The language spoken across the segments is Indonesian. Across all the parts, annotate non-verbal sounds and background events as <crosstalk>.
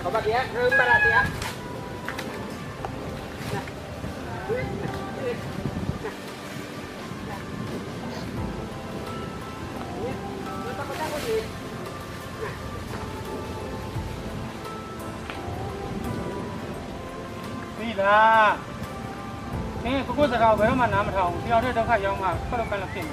Kebabnya, belum barat ya. Nah. Ini dah. Ini kuku sekarang berapa nama tahu? Tiada ada dekat yang mah. Kalau kalau sini.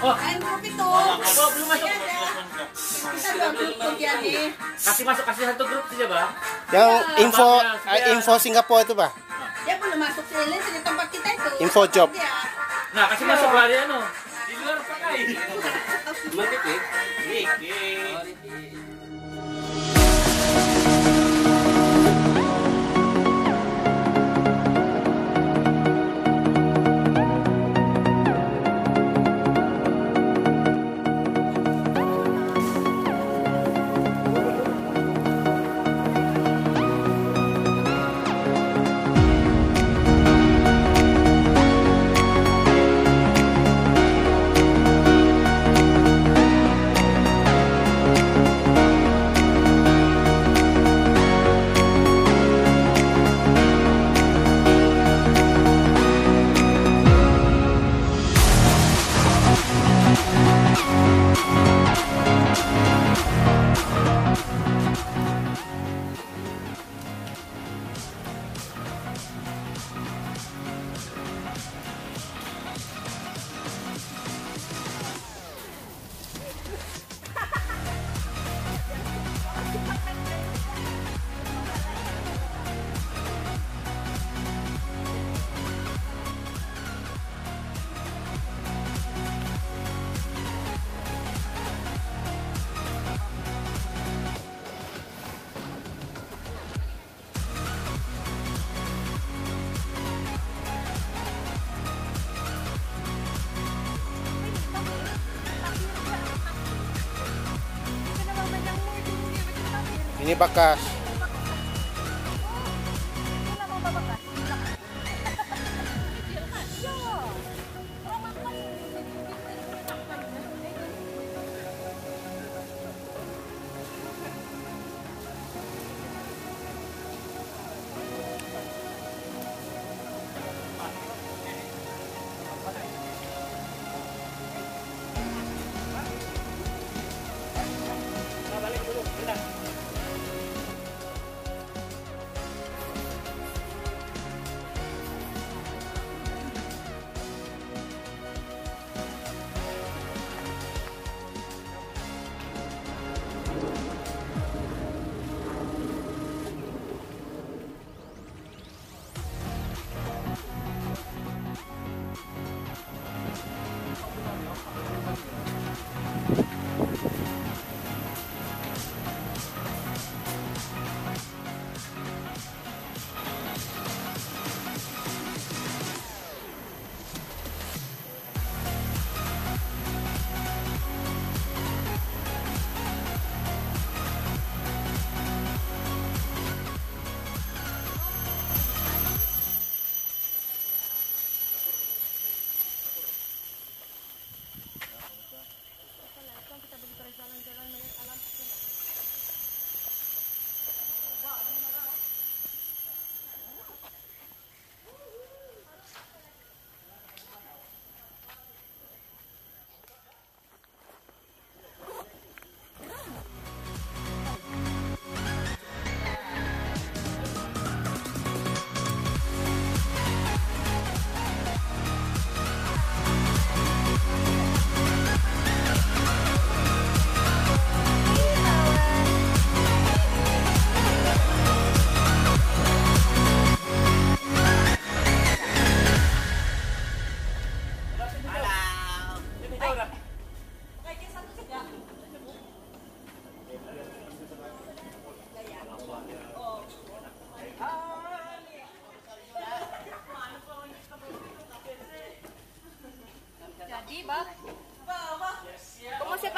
Oh, Lain grup itu. apa belum masuk? Kita dua grup tuh ya nih. Kasih masuk kasih satu grup saja, Bang. Yang info Abangnya, eh, info Singapura itu, Pak. Dia belum masuk sini di tempat kita itu. Info job. Nah, kasih masuk lah dia no. Di luar pakai. Ini bakas.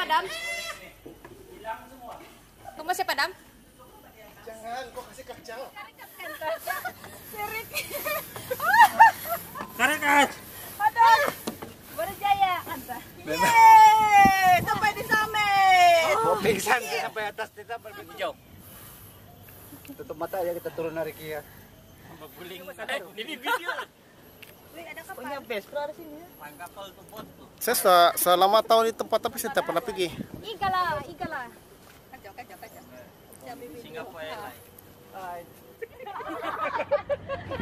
Padam? Kau masih padam? Jangan, kok kasih kacang. Sirik. Berjaya anta. Yeay, sampai di summit. Mau pingsan kita sampai atas kita. Tutup mata ya kita turun dari kia. Eh, ini video. Punya best pro di sini. Saya se- selama tahun di tempat tapi saya tak pernah pergi. Iga lah, iga lah. Kacau, kacau, kacau.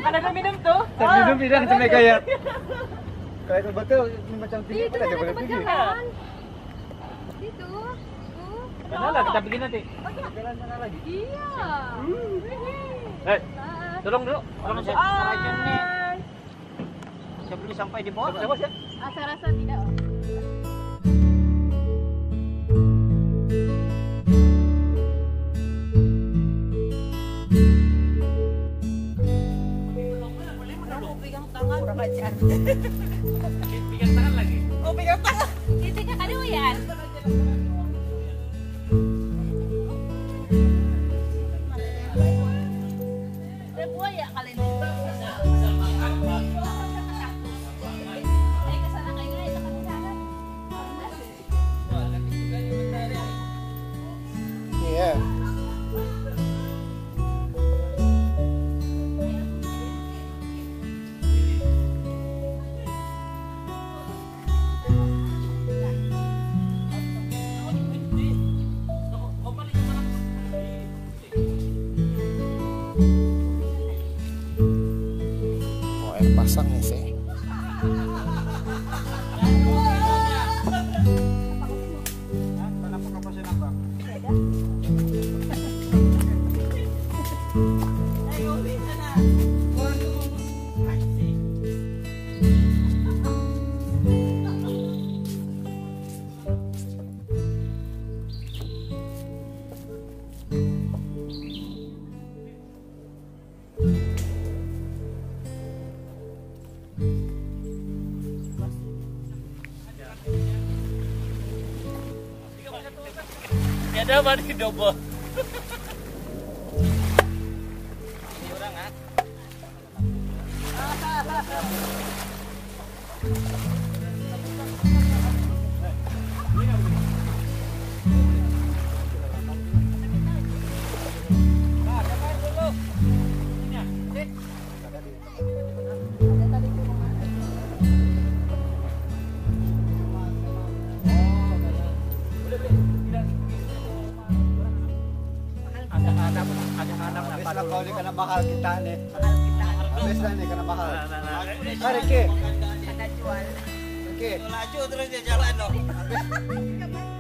Ada yang minum tuh? Terminum tidak sampai kayak kayak betul macam tinggi Itu ada boleh tempat pergi. jalan. Itu. Mana lah kita pergi nanti. Iya. Eh, tolong dulu. Tolong saya. Sebelum sampai di bawah. Siapa sih? Rasa-rasa tidak. Pegang tangan. Kurang ajar. <laughs> Pegang tangan lagi. Oh, pegang tangan. Ya ada apa double? Habis lah uli ka na kita ni. Bakal kita. Abes na ni ka na bakal. Arike. Ada jual. Oke. Laju terus dia jalan dong. Habis.